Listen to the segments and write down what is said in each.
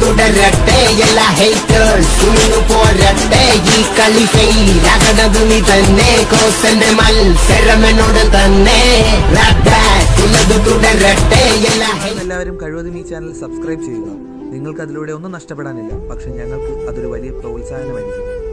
തുടരട്ടെ എല്ലാ ഹേറ്റേഴ്സ് തുണിഞ്ഞു പോരട്ടെ. ഈ കളി ഫെയിലാകണത് നീ തന്നെ കോസന്റെ മത്സരം എന്നോട് തന്നെ തുടരട്ടെ എല്ലാ എല്ലാവരും കഴിവതും ഈ ചാനൽ സബ്സ്ക്രൈബ് ചെയ്യുക. നിങ്ങൾക്ക് അതിലൂടെ ഒന്നും നഷ്ടപ്പെടാനില്ല. പക്ഷെ ഞങ്ങൾക്ക് അതൊരു വലിയ പ്രോത്സാഹനമായിരിക്കും.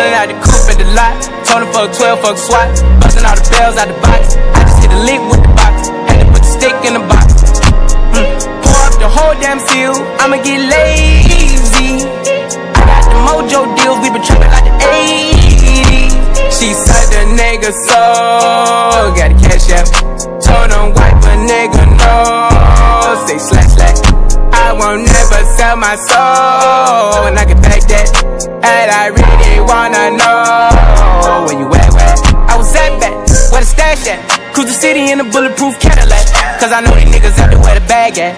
Pulling out the coupe at the lot. Tony fuck 12, fuck SWAT. Busting all the bells out the box. I just hit a lick with the box. Had to put the stick in the box. Mm. Pour up the whole damn seal. I'ma get lazy. I got the mojo deals. We been trapping like the 80s. She said the nigga so. Got a cash app. Told him wipe a nigga no. Say slack slack. I won't never sell my soul. And I can back that. And I really wanna know where you at, where? I was at back, where the stash at? Cruise the city in a bulletproof Cadillac. Cause I know these niggas out there where the bag at.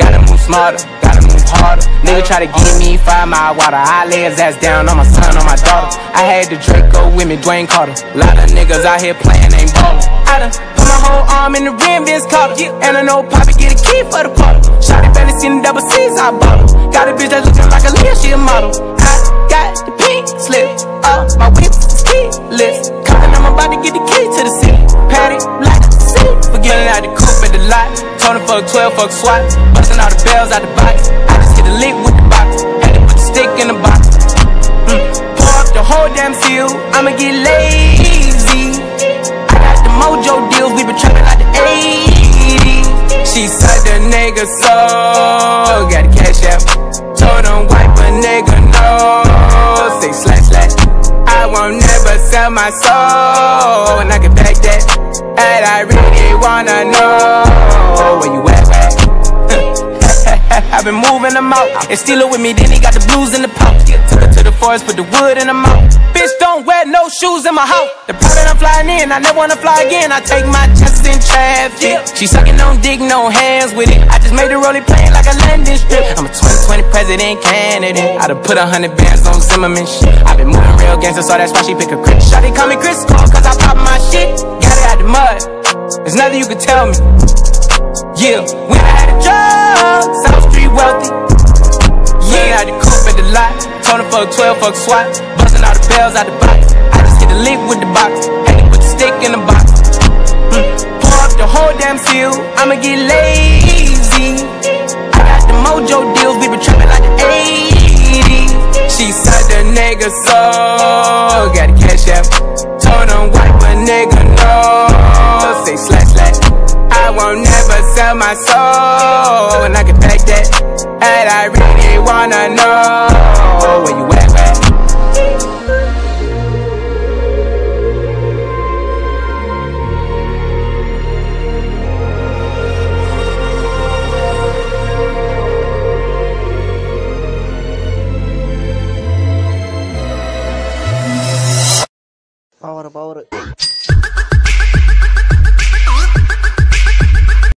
Gotta move smarter, gotta move harder. Nigga try to give me five mile water. I lay his ass down on my son, on my daughter. I had the Draco with me, Dwayne Carter. Lot of niggas out here playing, ain't ballin'. I done put my whole arm in the rim, Vince Carter. And I know Poppy get a key for the quarter. Shot it barely seen the double C's, I bought 'em. Got a bitch that looking like Aaliyah, she a model. I lot. Tony fuck 12, fuck SWAT. Busting all the bells out the box. I just hit the lick with the box. Had to put the stick in the box. Mm. Pour up the whole damn seal. I'ma get lazy. I got the mojo deals. We been trapping like the 80s. She said the nigga so. Got a cash app. Told him wipe a nigga no. Say slash slash. I won't never sell my soul. And I can back that. And I really wanna know where you at. I've been moving them out. And steal it with me, then he got the blues in the pouch. Took her to the forest, put the wood in the mouth. Bitch, don't wear no shoes in my house. The private I'm flying in, I never wanna fly again. I take my chances in traffic. She sucking on dick, no hands with it. I just made the rolling playing like a landing strip. I'm a 2020 president candidate. I done put a hundred bands on Zimmerman shit. i been moving real gangster, so that's why she pick a crit. Shawty call me Chris cause I pop my shit. Got it out the mud. There's nothing you can tell me. Yeah, we had a drug, South Street wealthy. Yeah, had the coupe at the lot. Tony fuck 12, fuck SWAT. Busting all the bells out the box. I just hit a lick with the box. Had to put the stick in the box. Mm. Pour up the whole damn seal. I'ma get lazy. I got the mojo deals. We been trapping like the 80s. She said the nigga so. Got a cash app. Told him wipe a nigga no. Say slash slash. I won't never sell my soul And I can fake that And I really wanna know Where you at, man? Power, power.